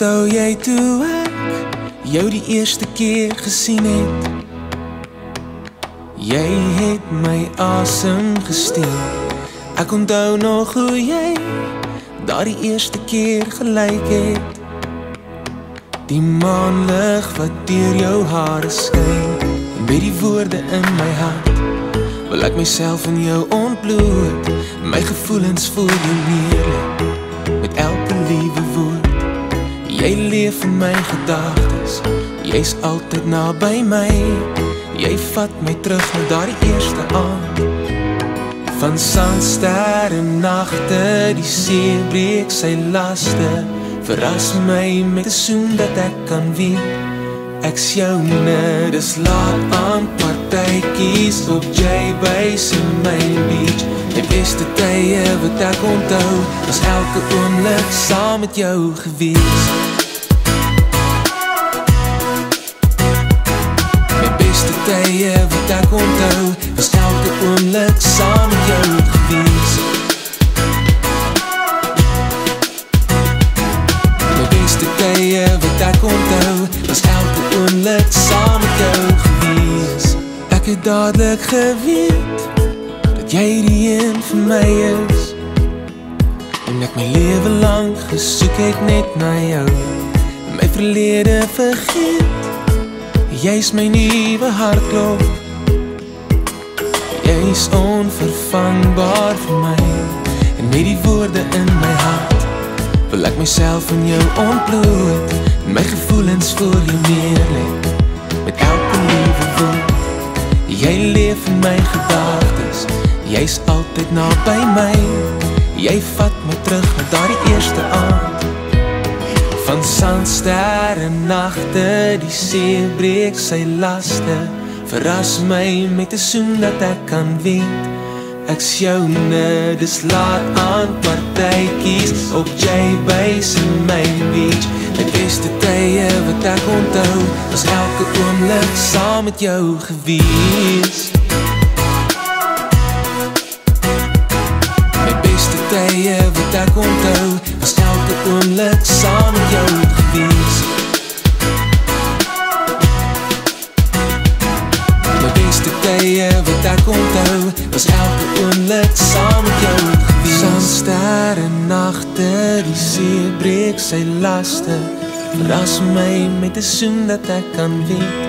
onthou jy toe ek jou die eerste keer gesien het Jy het my asem gesteel. Ek onthou nog hoe jy daar die eerste keer gelyk het Die maanlig wat deur jou hare skyn. En met die woorde in my hart Wil ek myself in jou ontbloot. My gevoelens voor jou neerleg Jy leef in my gedagtes. Jy's altyd na by my. Jy vat my terug na daar die eerste aand. Van sandster en nachte Die see breek sy laste Verras my met een soen dat ek kan weet Ek's joune, dis laat aan partijkies Op J-Base in my beach. Die beste tye wat ek onthou Was elke oomlik saam met jou gewees tye wat ek onthou Was elke oomlik saam met jou gewees tye wat ek onthou Was elke oomlik saam met jou gewees Ek het dadelijk geweet Dat jy die een vir my is. En ek my leven lang gesoek het net na jou. My verlede vergeet Jy is my nieuwe hartklop. Jy is onvervangbaar vir my. En met die woorde in my hart Wil ek myself in jou ontbloot. My gevoelens voor jou neerleg Met elke lieve woord. Jy leef in my gedagtes. Jy is altyd na by my. Jy vat my terug na daar die eerste aand Van sandster en nachte Die see breek sy laste. Verras my met die soen dat ek kan weet. Ek's joune, dis laat aan partijkies Op J-Base in my beach. My beste tye wat ek onthou Was elke oomlik saam met jou gewees. Beste tye wat ek onthou Was elke oomlik Was elke oomlik saam met jou. Gewees Sandster en nachte, die see breek sy laste. Verras my met die soen dat ek kan weet.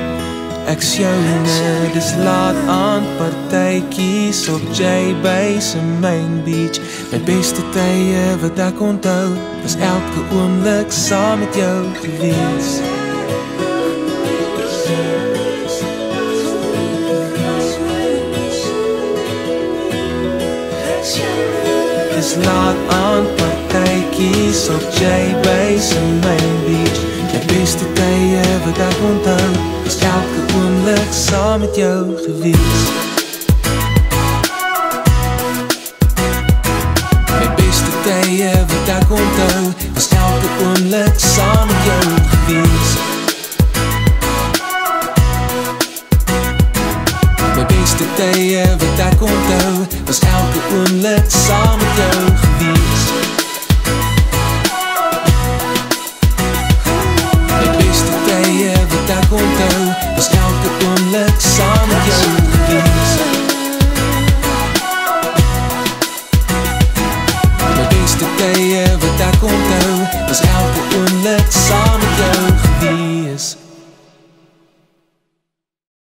Ek's joune, dis laat aan partijkies Op J-Base in Main Beach. My beste tye wat ek onthou Was elke oomlik saam met jou gewees. Dis laat aan partijkies op J-Base in Main Beach My beste tye wat ek onthou Is elke oomlik saam met jou gewees My beste tye wat ek onthou Is elke oomlik beste tye wat ek onthou Was elke oomlik saam met jou gewees My beste tye wat ek onthou Was elke oomlik saam met jou gewees My beste tye wat ek onthou